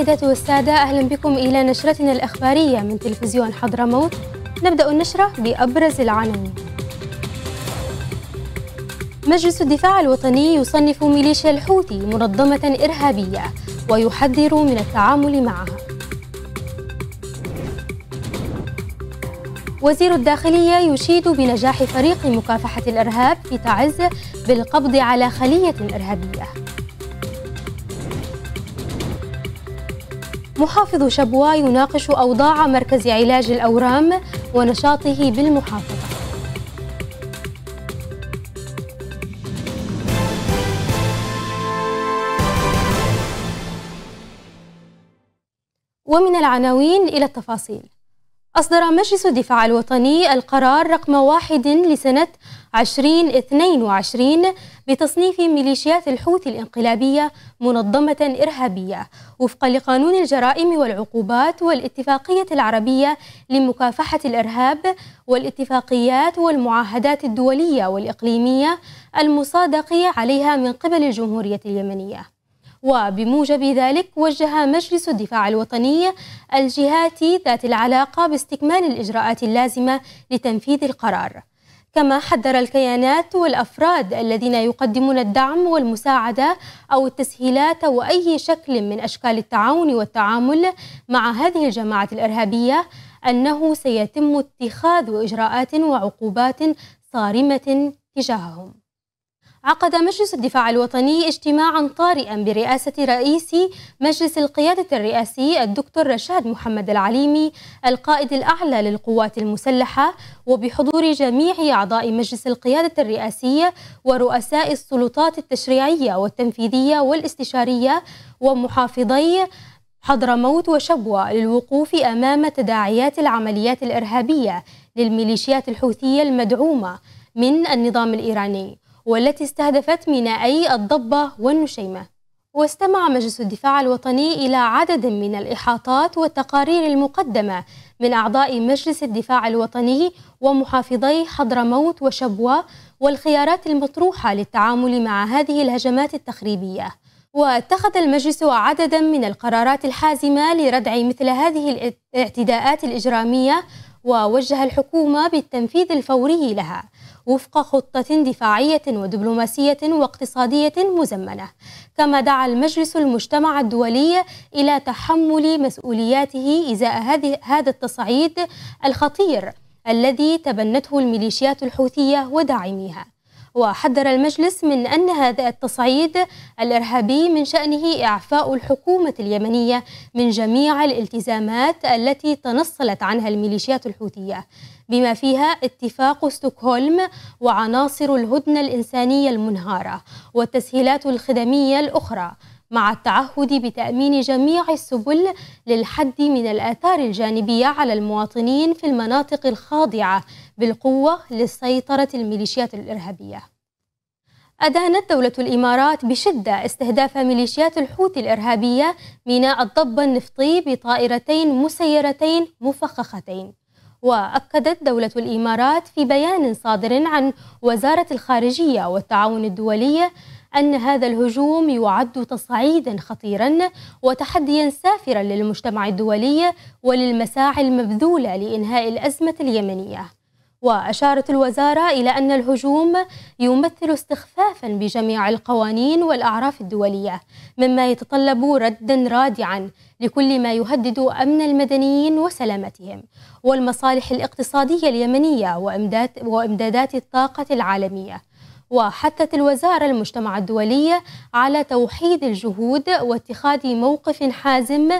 السيدات والسادة أهلا بكم إلى نشرتنا الإخبارية من تلفزيون حضرموت نبدأ النشرة بأبرز العناوين مجلس الدفاع الوطني يصنف ميليشيا الحوثي منظمة إرهابية ويحذر من التعامل معها. وزير الداخلية يشيد بنجاح فريق مكافحة الإرهاب في تعز بالقبض على خلية إرهابية. محافظ شبوة يناقش أوضاع مركز علاج الأورام ونشاطه بالمحافظة. ومن العناوين إلى التفاصيل. أصدر مجلس الدفاع الوطني القرار رقم واحد لسنة 2022 بتصنيف ميليشيات الحوثي الانقلابية منظمة إرهابية وفقا لقانون الجرائم والعقوبات والاتفاقية العربية لمكافحة الإرهاب والاتفاقيات والمعاهدات الدولية والإقليمية المصادق عليها من قبل الجمهورية اليمنية. وبموجب ذلك وجه مجلس الدفاع الوطني الجهات ذات العلاقة باستكمال الإجراءات اللازمة لتنفيذ القرار. كما حذر الكيانات والأفراد الذين يقدمون الدعم والمساعدة أو التسهيلات أو اي شكل من أشكال التعاون والتعامل مع هذه الجماعات الإرهابية أنه سيتم اتخاذ إجراءات وعقوبات صارمة تجاههم. عقد مجلس الدفاع الوطني اجتماعا طارئا برئاسة رئيس مجلس القيادة الرئاسي الدكتور رشاد محمد العليمي القائد الأعلى للقوات المسلحة وبحضور جميع أعضاء مجلس القيادة الرئاسية ورؤساء السلطات التشريعية والتنفيذية والاستشارية ومحافظي حضرموت وشبوة للوقوف أمام تداعيات العمليات الإرهابية للميليشيات الحوثية المدعومة من النظام الإيراني. والتي استهدفت مينائي الضبة والنشيمة. واستمع مجلس الدفاع الوطني إلى عدد من الإحاطات والتقارير المقدمة من أعضاء مجلس الدفاع الوطني ومحافظي حضرموت وشبوة والخيارات المطروحة للتعامل مع هذه الهجمات التخريبية. واتخذ المجلس عددا من القرارات الحازمة لردع مثل هذه الاعتداءات الإجرامية ووجه الحكومة بالتنفيذ الفوري لها. وفق خطة دفاعية ودبلوماسية واقتصادية مزمنة كما دعا المجلس المجتمع الدولي إلى تحمل مسؤولياته إزاء هذا التصعيد الخطير الذي تبنته الميليشيات الحوثية وداعميها. وحذر المجلس من أن هذا التصعيد الإرهابي من شأنه إعفاء الحكومة اليمنية من جميع الالتزامات التي تنصلت عنها الميليشيات الحوثية. بما فيها اتفاق ستوكهولم وعناصر الهدنة الإنسانية المنهارة والتسهيلات الخدمية الأخرى مع التعهد بتأمين جميع السبل للحد من الآثار الجانبية على المواطنين في المناطق الخاضعة بالقوة لسيطرة الميليشيات الإرهابية. أدانت دولة الإمارات بشدة استهداف ميليشيات الحوثي الإرهابية ميناء الضبة النفطي بطائرتين مسيرتين مفخختين وأكدت دولة الإمارات في بيان صادر عن وزارة الخارجية والتعاون الدولي أن هذا الهجوم يعد تصعيدا خطيرا وتحديا سافرا للمجتمع الدولي وللمساعي المبذولة لإنهاء الأزمة اليمنية. وأشارت الوزارة إلى أن الهجوم يمثل استخفافا بجميع القوانين والأعراف الدولية مما يتطلب ردا رادعا لكل ما يهدد أمن المدنيين وسلامتهم والمصالح الاقتصادية اليمنية وإمدادات الطاقة العالمية. وحثت الوزارة المجتمع الدولي على توحيد الجهود واتخاذ موقف حازم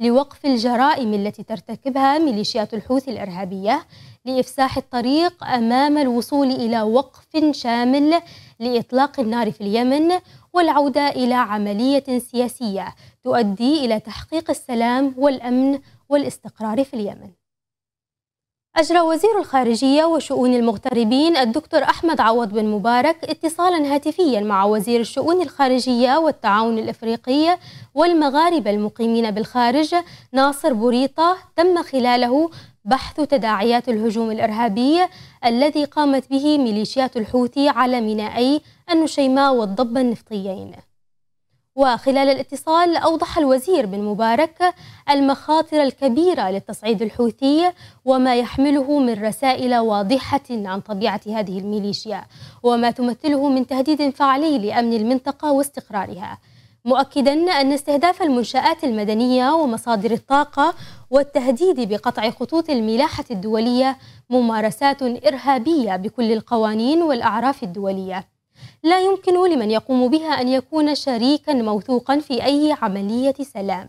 لوقف الجرائم التي ترتكبها ميليشيات الحوثي الإرهابية لإفساح الطريق أمام الوصول إلى وقف شامل لإطلاق النار في اليمن والعودة إلى عملية سياسية تؤدي إلى تحقيق السلام والأمن والاستقرار في اليمن. أجرى وزير الخارجية وشؤون المغتربين الدكتور أحمد عوض بن مبارك اتصالا هاتفيا مع وزير الشؤون الخارجية والتعاون الإفريقي والمغاربة المقيمين بالخارج ناصر بوريطة تم خلاله بحث تداعيات الهجوم الإرهابي الذي قامت به ميليشيات الحوثي على مينائي النشيماء والضبة النفطيين. وخلال الاتصال أوضح الوزير بن مبارك المخاطر الكبيرة للتصعيد الحوثي وما يحمله من رسائل واضحة عن طبيعة هذه الميليشيا وما تمثله من تهديد فعلي لأمن المنطقة واستقرارها. مؤكدا أن استهداف المنشآت المدنية ومصادر الطاقة والتهديد بقطع خطوط الملاحة الدولية ممارسات إرهابية بكل القوانين والأعراف الدولية. لا يمكن لمن يقوم بها أن يكون شريكا موثوقا في أي عملية سلام.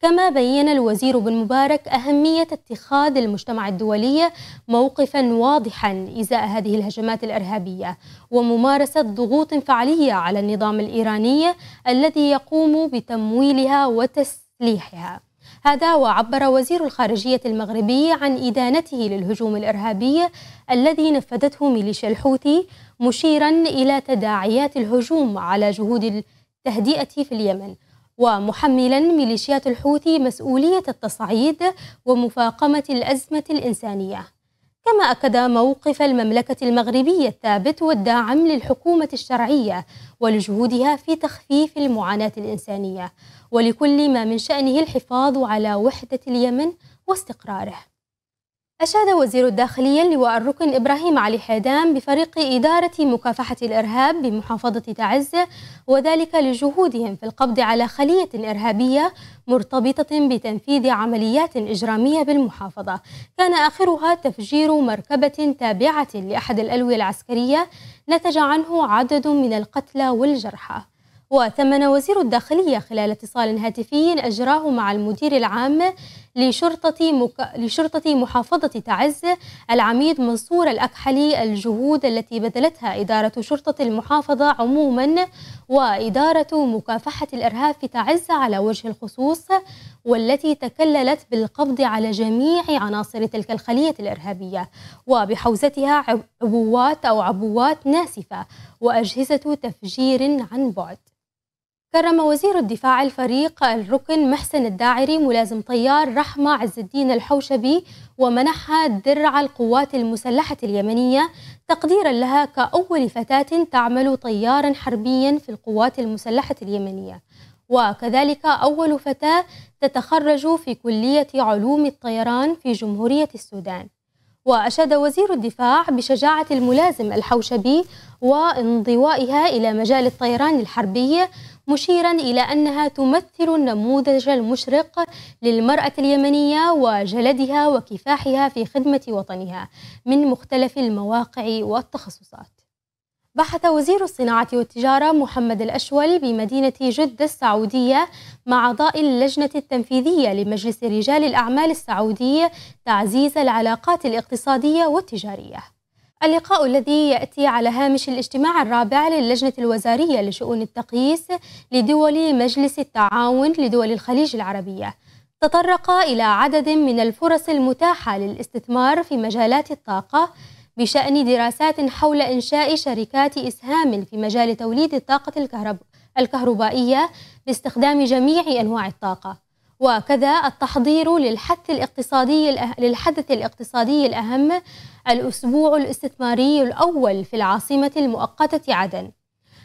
كما بين الوزير بن مبارك أهمية اتخاذ المجتمع الدولي موقفا واضحا إزاء هذه الهجمات الإرهابية وممارسة ضغوط فعلية على النظام الإيراني الذي يقوم بتمويلها وتسليحها. هذا وعبر وزير الخارجية المغربي عن إدانته للهجوم الإرهابي الذي نفذته ميليشيا الحوثي مشيرا إلى تداعيات الهجوم على جهود التهدئة في اليمن. ومحملا ميليشيات الحوثي مسؤولية التصعيد ومفاقمة الأزمة الإنسانية. كما أكد موقف المملكة المغربية الثابت والداعم للحكومة الشرعية ولجهودها في تخفيف المعاناة الإنسانية ولكل ما من شأنه الحفاظ على وحدة اليمن واستقراره. أشاد وزير الداخلية اللواء الركن إبراهيم علي حيدان بفريق إدارة مكافحة الإرهاب بمحافظة تعز وذلك لجهودهم في القبض على خلية إرهابية مرتبطة بتنفيذ عمليات إجرامية بالمحافظة. كان آخرها تفجير مركبة تابعة لأحد الألوية العسكرية نتج عنه عدد من القتلى والجرحى. وثمن وزير الداخلية خلال اتصال هاتفي أجراه مع المدير العام لشرطة, مك... لشرطة محافظة تعز العميد منصور الأكحلي الجهود التي بذلتها إدارة شرطة المحافظة عموما وإدارة مكافحة الإرهاب في تعز على وجه الخصوص والتي تكللت بالقبض على جميع عناصر تلك الخلية الإرهابية وبحوزتها عبوات أو عبوات ناسفة وأجهزة تفجير عن بعد. كرم وزير الدفاع الفريق الركن محسن الداعري ملازم طيار رحمة عز الدين الحوشبي ومنحها درع القوات المسلحة اليمنية تقديرا لها كأول فتاة تعمل طيارا حربيا في القوات المسلحة اليمنية. وكذلك أول فتاة تتخرج في كلية علوم الطيران في جمهورية السودان. وأشاد وزير الدفاع بشجاعة الملازم الحوشبي وانضوائها إلى مجال الطيران الحربي مشيرا إلى أنها تمثل النموذج المشرق للمرأة اليمنية وجلدها وكفاحها في خدمة وطنها من مختلف المواقع والتخصصات. بحث وزير الصناعة والتجارة محمد الأشول بمدينة جدة السعودية مع أعضاء اللجنة التنفيذية لمجلس رجال الأعمال السعودي تعزيز العلاقات الاقتصادية والتجارية. اللقاء الذي يأتي على هامش الاجتماع الرابع للجنة الوزارية لشؤون التقييس لدول مجلس التعاون لدول الخليج العربية. تطرق إلى عدد من الفرص المتاحة للاستثمار في مجالات الطاقة بشأن دراسات حول إنشاء شركات إسهام في مجال توليد الطاقة الكهرب الكهربائية باستخدام جميع أنواع الطاقة. وكذا التحضير للحث الاقتصادي للحدث الاقتصادي الأهم الأسبوع الاستثماري الأول في العاصمة المؤقتة عدن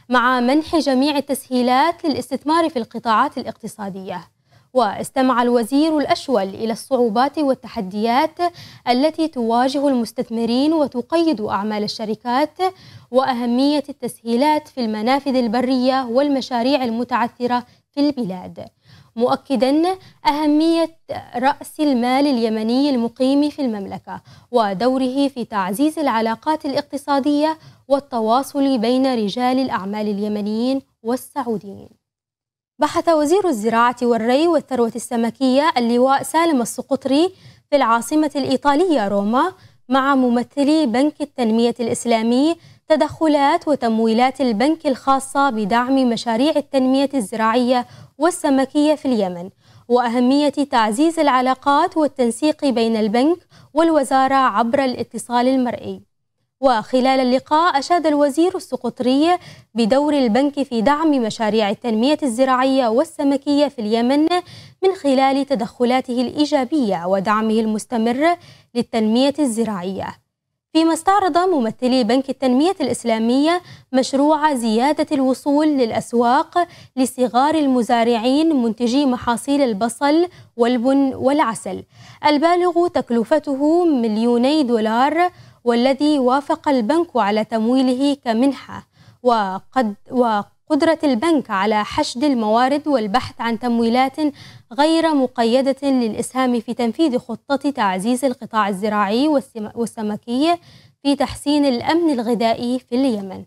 مع منح جميع التسهيلات للاستثمار في القطاعات الاقتصادية. واستمع الوزير الأشول إلى الصعوبات والتحديات التي تواجه المستثمرين وتقيد أعمال الشركات وأهمية التسهيلات في المنافذ البرية والمشاريع المتعثرة في البلاد. مؤكدا أهمية رأس المال اليمني المقيم في المملكة ودوره في تعزيز العلاقات الاقتصادية والتواصل بين رجال الأعمال اليمنيين والسعوديين. بحث وزير الزراعة والري والثروة السمكية اللواء سالم السقطري في العاصمة الإيطالية روما مع ممثلي بنك التنمية الإسلامي تدخلات وتمويلات البنك الخاصة بدعم مشاريع التنمية الزراعية والسمكية في اليمن وأهمية تعزيز العلاقات والتنسيق بين البنك والوزارة عبر الاتصال المرئي. وخلال اللقاء أشاد الوزير السقطري بدور البنك في دعم مشاريع التنمية الزراعية والسمكية في اليمن من خلال تدخلاته الإيجابية ودعمه المستمر للتنمية الزراعية. فيما استعرض ممثلي بنك التنمية الإسلامية مشروع زيادة الوصول للأسواق لصغار المزارعين منتجي محاصيل البصل والبن والعسل. البالغ تكلفته مليوني دولار والذي وافق البنك على تمويله كمنحة. وقد وقدرة البنك على حشد الموارد والبحث عن تمويلات غير مقيدة للإسهام في تنفيذ خطة تعزيز القطاع الزراعي والسمكي في تحسين الأمن الغذائي في اليمن.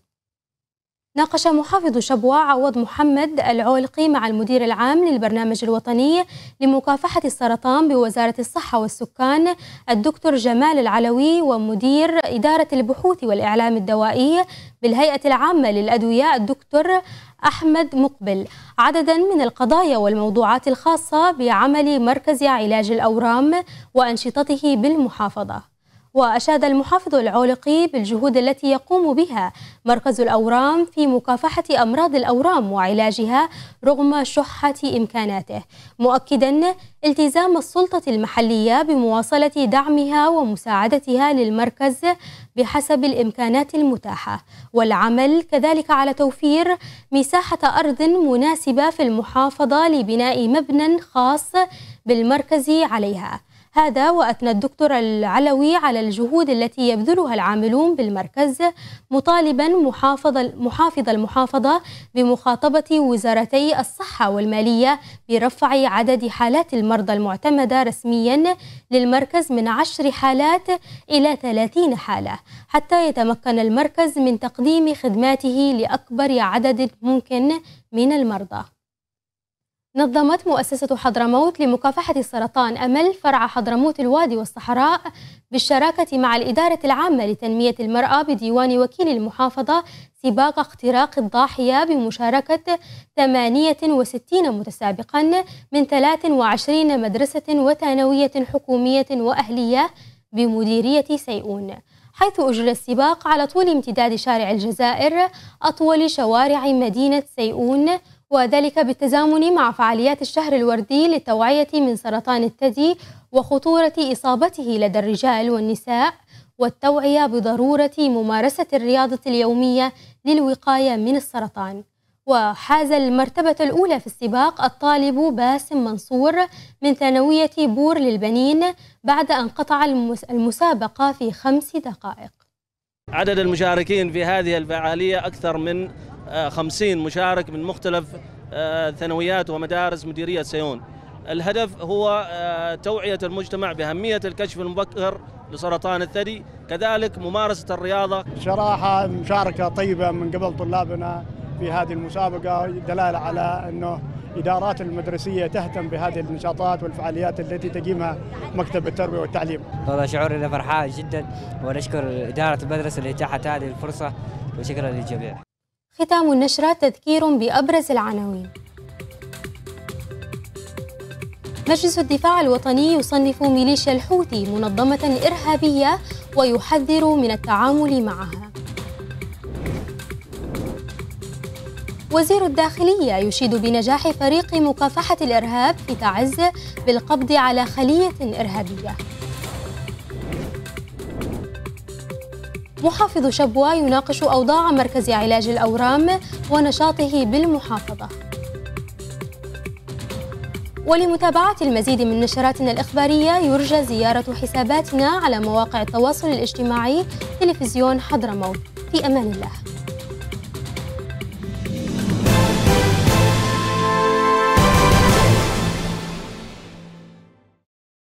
ناقش محافظ شبوة عوض محمد العولقي مع المدير العام للبرنامج الوطني لمكافحة السرطان بوزارة الصحة والسكان الدكتور جمال العلوي ومدير إدارة البحوث والإعلام الدوائي بالهيئة العامة للأدوية الدكتور أحمد مقبل. عددا من القضايا والموضوعات الخاصة بعمل مركز علاج الأورام وأنشطته بالمحافظة. وأشاد المحافظ العولقي بالجهود التي يقوم بها مركز الأورام في مكافحة أمراض الأورام وعلاجها رغم شحة إمكاناته مؤكدا التزام السلطة المحلية بمواصلة دعمها ومساعدتها للمركز بحسب الإمكانات المتاحة والعمل كذلك على توفير مساحة أرض مناسبة في المحافظة لبناء مبنى خاص بالمركز عليها. هذا وأثنى الدكتور العلوي على الجهود التي يبذلها العاملون بالمركز مطالبا محافظ محافظ المحافظة بمخاطبة وزارتي الصحة والمالية برفع عدد حالات المرضى المعتمدة رسميا للمركز من عشر حالات إلى ثلاثين حالة حتى يتمكن المركز من تقديم خدماته لأكبر عدد ممكن من المرضى. نظمت مؤسسة حضرموت لمكافحة السرطان أمل فرع حضرموت الوادي والصحراء بالشراكة مع الإدارة العامة لتنمية المرأة بديوان وكيل المحافظة سباق اختراق الضاحية بمشاركة 68 متسابقا من 23 مدرسة وثانوية حكومية وأهلية بمديرية سيئون. حيث أجرى السباق على طول امتداد شارع الجزائر أطول شوارع مدينة سيئون وذلك بالتزامن مع فعاليات الشهر الوردي للتوعية من سرطان الثدي وخطورة إصابته لدى الرجال والنساء والتوعية بضرورة ممارسة الرياضة اليومية للوقاية من السرطان. وحاز المرتبة الأولى في السباق الطالب باسم منصور من ثانوية بور للبنين بعد أن قطع المسابقة في خمس دقائق. عدد المشاركين في هذه الفعالية أكثر من 50 مشارك من مختلف آه، ثانويات ومدارس مديرية سيون. الهدف هو آه، توعية المجتمع بأهمية الكشف المبكر لسرطان الثدي كذلك ممارسة الرياضة. صراحة مشاركة طيبة من قبل طلابنا في هذه المسابقة دلالة على أنه إدارات المدرسية تهتم بهذه النشاطات والفعاليات التي تقيمها مكتب التربية والتعليم. والله شعورنا فرحان جدا ونشكر إدارة المدرسة اللي اتاحت هذه الفرصة وشكرا للجميع. ختام النشرة تذكير بأبرز العناوين. مجلس الدفاع الوطني يصنف ميليشيا الحوثي منظمة إرهابية ويحذر من التعامل معها. وزير الداخلية يشيد بنجاح فريق مكافحة الإرهاب في تعز بالقبض على خلية إرهابية. محافظ شبوة يناقش أوضاع مركز علاج الأورام ونشاطه بالمحافظة. ولمتابعة المزيد من نشراتنا الإخبارية يرجى زيارة حساباتنا على مواقع التواصل الاجتماعي تلفزيون حضرموت. في أمان الله.